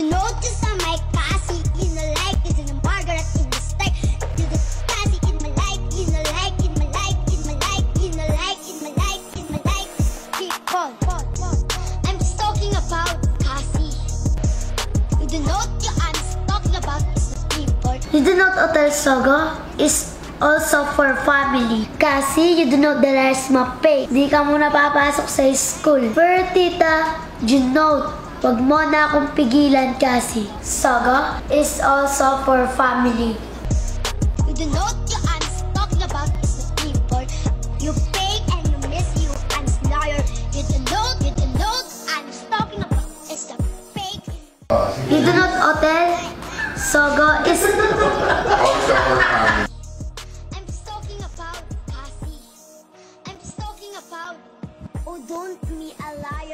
Notice that my Cassie a like, is Margaret Cassie my like, my like, my like, my like, my like, my like. People, I'm just talking about Cassie. You do not I'm talking about is the people. You do not Hotel Sogo is also for family. Kasi you do not the rest mapay. Di ka muna papasok sa school. Pero tita, you know, wag mo na akong pigilan kasi. Sogo is also for family. You do know what I'm talking about is the people. You fake and you miss you and liar. You do know, you do what I'm talking about is the fake. You do not hotel. Sogo is Oh, don't me liar.